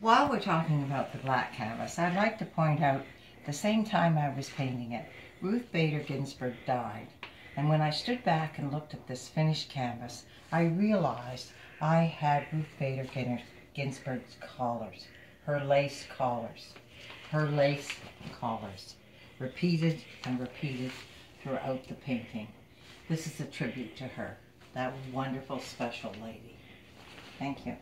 While we're talking about the black canvas, I'd like to point out the same time I was painting it, Ruth Bader Ginsburg died. And when I stood back and looked at this finished canvas, I realized I had Ruth Bader Ginsburg's collars, her lace collars, her lace collars, repeated and repeated throughout the painting. This is a tribute to her, that wonderful, special lady. Thank you.